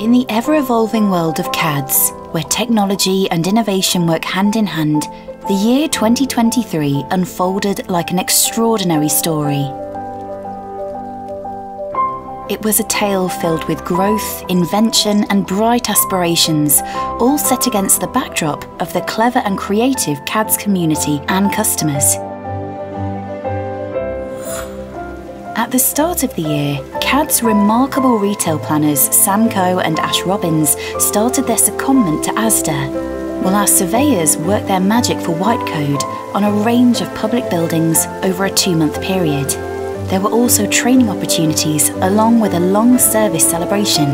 In the ever evolving world of CADS, where technology and innovation work hand in hand, the year 2023 unfolded like an extraordinary story. It was a tale filled with growth, invention, and bright aspirations, all set against the backdrop of the clever and creative CADS community and customers. At the start of the year, CAD's remarkable retail planners Sam Coe and Ash Robbins started their secondment to Asda, while our surveyors worked their magic for White Code on a range of public buildings over a two month period. There were also training opportunities along with a long service celebration.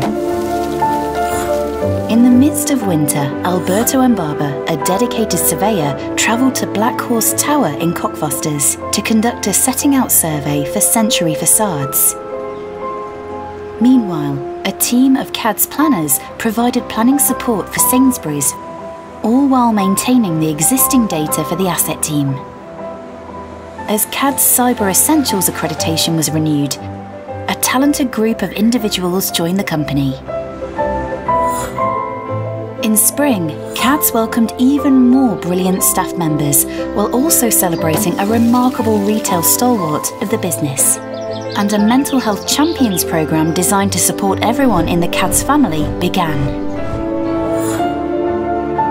Midst of winter, Alberto and Mbaba, a dedicated surveyor, travelled to Black Horse Tower in Cockfosters to conduct a setting out survey for Century facades. Meanwhile, a team of CADS planners provided planning support for Sainsbury's, all while maintaining the existing data for the asset team as CAD's Cyber Essentials accreditation was renewed, a talented group of individuals joined the company. In spring, CADS welcomed even more brilliant staff members while also celebrating a remarkable retail stalwart of the business. And a mental health champions programme designed to support everyone in the CADS family began.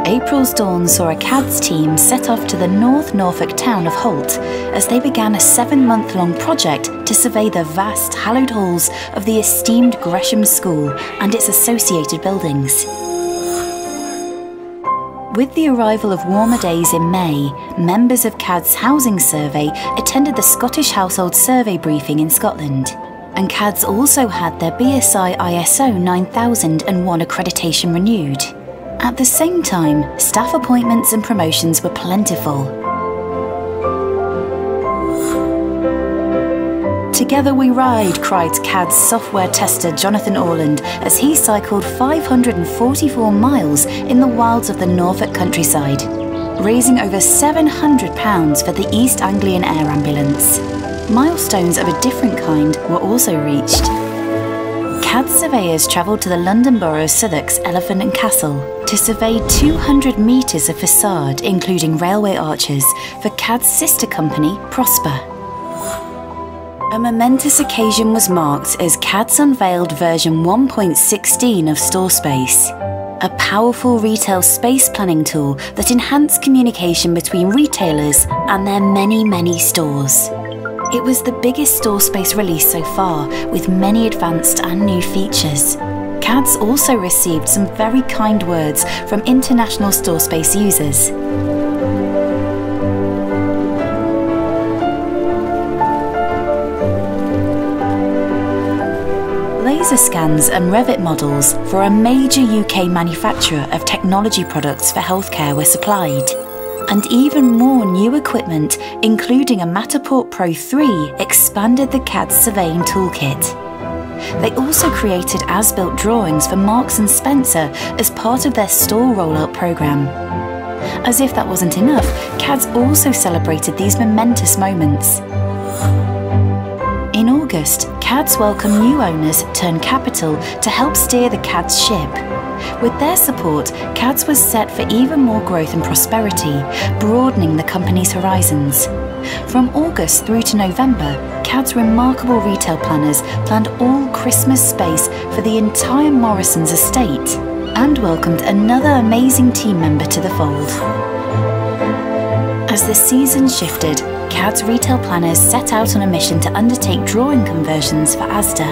April's dawn saw a CADS team set off to the North Norfolk town of Holt as they began a seven month long project to survey the vast hallowed halls of the esteemed Gresham School and its associated buildings. With the arrival of warmer days in May, members of CAD's Housing Survey attended the Scottish Household Survey briefing in Scotland. And CADS also had their BSI ISO 9001 accreditation renewed. At the same time, staff appointments and promotions were plentiful. Together we ride, cried CAD's software tester Jonathan Orland as he cycled 544 miles in the wilds of the Norfolk countryside, raising over £700 for the East Anglian Air Ambulance. Milestones of a different kind were also reached. CAD surveyors travelled to the London Borough of Southwark's Elephant and Castle to survey 200 metres of facade, including railway arches, for CAD's sister company, Prosper. A momentous occasion was marked as CADS unveiled version 1.16 of StoreSpace, a powerful retail space planning tool that enhanced communication between retailers and their many, many stores. It was the biggest StoreSpace release so far, with many advanced and new features. CADS also received some very kind words from international StoreSpace users. Laser scans and Revit models for a major UK manufacturer of technology products for healthcare were supplied and even more new equipment, including a Matterport Pro 3, expanded the CAD surveying toolkit. They also created as-built drawings for Marks & Spencer as part of their store rollout programme. As if that wasn't enough, CADS also celebrated these momentous moments. In August, CADS welcome new owners Turn Capital to help steer the CADS ship. With their support, CADS was set for even more growth and prosperity, broadening the company's horizons. From August through to November, CAD's remarkable retail planners planned all Christmas space for the entire Morrison's estate and welcomed another amazing team member to the fold. As the season shifted, CAD's retail planners set out on a mission to undertake drawing conversions for Asda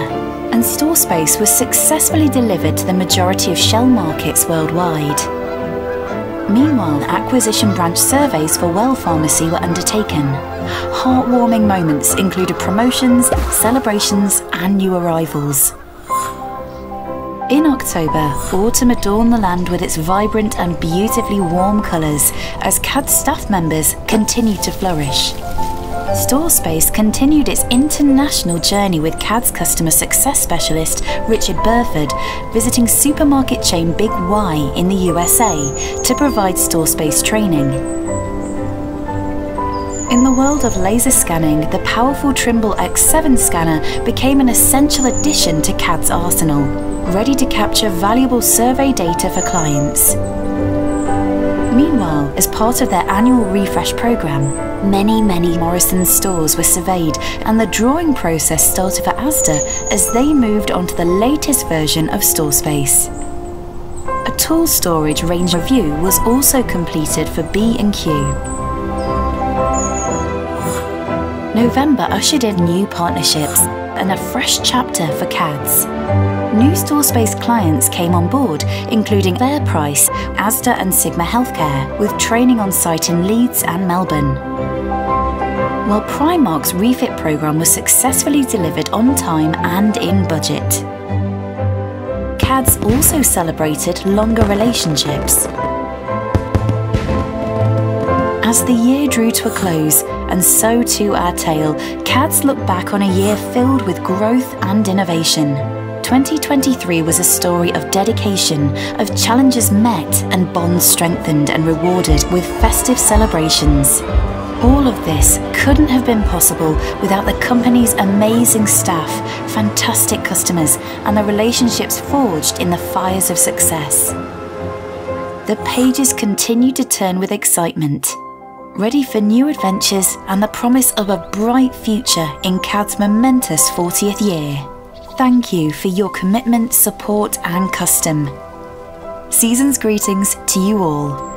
and StoreSpace was successfully delivered to the majority of Shell markets worldwide. Meanwhile, acquisition branch surveys for Well Pharmacy were undertaken. Heartwarming moments included promotions, celebrations, and new arrivals. In October, autumn adorned the land with its vibrant and beautifully warm colours as CAD staff members continued to flourish. StoreSpace continued its international journey with CAD's customer success specialist Richard Burford visiting supermarket chain Big Y in the USA to provide StoreSpace training. In the world of laser scanning, the powerful Trimble X7 scanner became an essential addition to CAD's arsenal, ready to capture valuable survey data for clients. Meanwhile, as part of their annual refresh program, many, many Morrisons stores were surveyed and the drawing process started for Asda as they moved onto the latest version of StoreSpace. A tool storage range review was also completed for B&Q. November ushered in new partnerships and a fresh chapter for CADS. New StoreSpace clients came on board, including FairPrice, Asda and Sigma Healthcare, with training on site in Leeds and Melbourne. While Primark's refit programme was successfully delivered on time and in budget. CADS also celebrated longer relationships. As the year drew to a close, and so too our tale, CADS look back on a year filled with growth and innovation. 2023 was a story of dedication, of challenges met and bonds strengthened and rewarded with festive celebrations. All of this couldn't have been possible without the company's amazing staff, fantastic customers, and the relationships forged in the fires of success. The pages continue to turn with excitement ready for new adventures and the promise of a bright future in CAD's momentous 40th year. Thank you for your commitment, support, and custom. Season's greetings to you all.